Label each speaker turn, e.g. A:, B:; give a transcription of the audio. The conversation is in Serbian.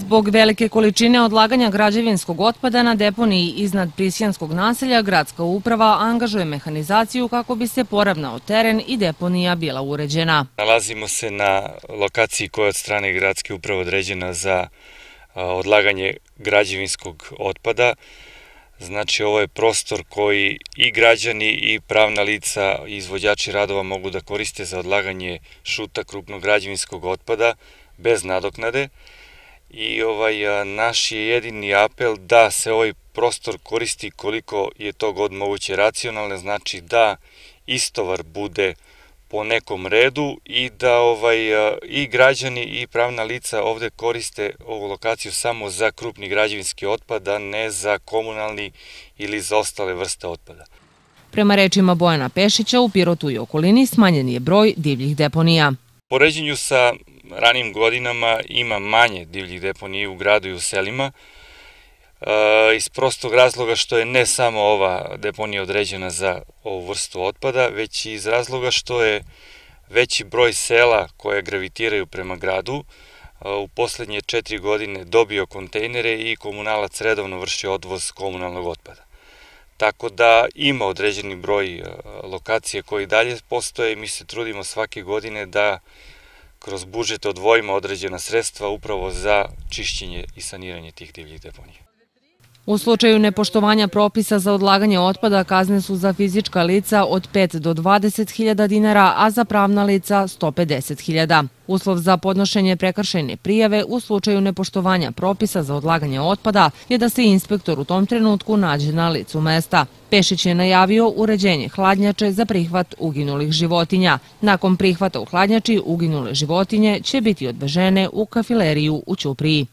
A: Zbog velike količine odlaganja građevinskog otpada na deponiji iznad Prisjanskog naselja, gradska uprava angažuje mehanizaciju kako bi se poravnao teren i deponija bila uređena.
B: Nalazimo se na lokaciji koja je od strane gradske uprave određena za odlaganje građevinskog otpada. Znači ovo je prostor koji i građani i pravna lica i izvođači radova mogu da koriste za odlaganje šuta krupnog građevinskog otpada bez nadoknade i ovaj naš je jedini apel da se ovaj prostor koristi koliko je to god moguće racionalne, znači da istovar bude po nekom redu i da ovaj i građani i pravna lica ovde koriste ovu lokaciju samo za krupni građevinski otpad, a ne za komunalni ili za ostale vrste otpada.
A: Prema rečima Bojana Pešića, u Pirotu i okolini smanjen je broj divljih deponija.
B: Poređenju sa ranim godinama ima manje divljih deponija u gradu i u selima, e, iz prostog razloga što je ne samo ova deponija određena za ovu vrstu otpada, već i iz razloga što je veći broj sela koje gravitiraju prema gradu e, u poslednje četiri godine dobio kontejnere i komunalac redovno vrši odvoz komunalnog otpada. Tako da ima određeni broj e, lokacije koji dalje postoje i mi se trudimo svake godine da kroz budžet odvojimo određena sredstva upravo za čišćenje i saniranje tih divljih deponija.
A: U slučaju nepoštovanja propisa za odlaganje otpada kazne su za fizička lica od 5 do 20.000 dinara, a za pravna lica 150.000. Uslov za podnošenje prekršajne prijave u slučaju nepoštovanja propisa za odlaganje otpada je da se inspektor u tom trenutku nađe na licu mesta. Pešić je najavio uređenje hladnjače za prihvat uginulih životinja. Nakon prihvata u hladnjači uginule životinje će biti odvežene u kafileriju u Ćupriji.